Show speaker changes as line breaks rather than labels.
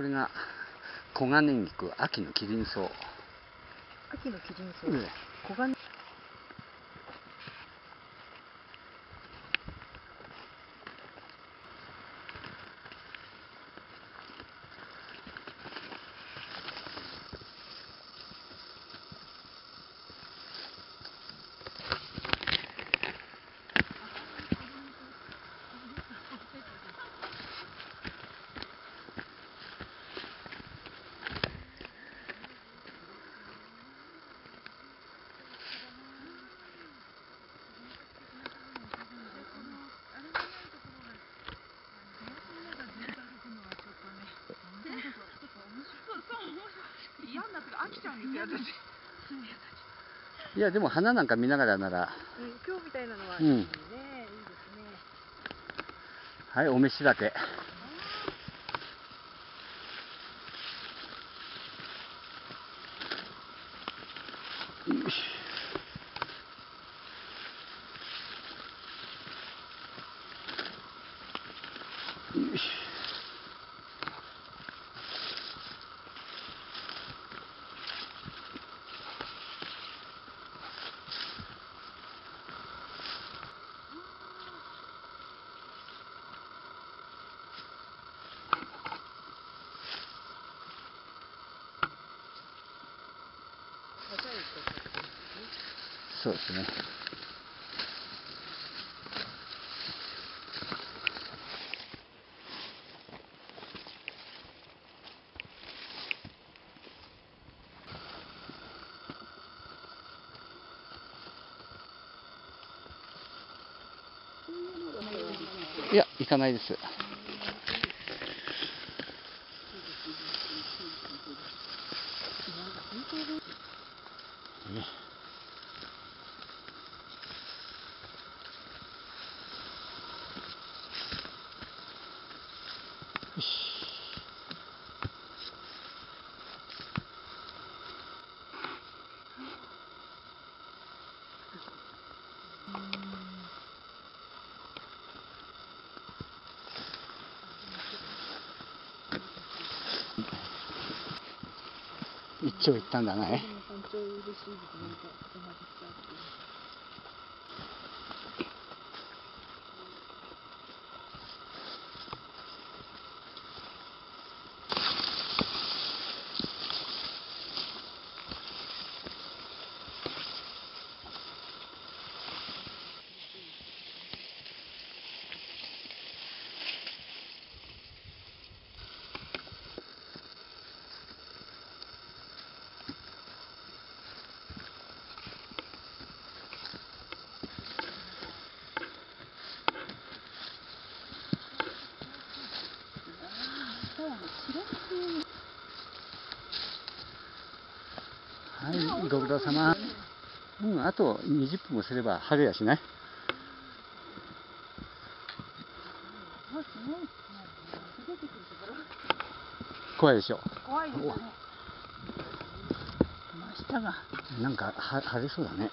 これが黄金菊秋のキリンソウ。
秋のキリンソウ、
うん
黄金
飽きちゃうん。ですよ私
いやでも花なんか見ながらなら。
うん、今日みたいなのは
うん。
いいね、いいですね。
はいお召しだけ。よしそうですね。いや行かないですねよし一丁行ったんだね。
ちゃ嬉しいです。なんかお話ししちゃっていう
はいご苦労様。うんあと20分もすれば春やしな。い怖いでしょ。
怖いですね。真下が。
なんかは晴れそうだね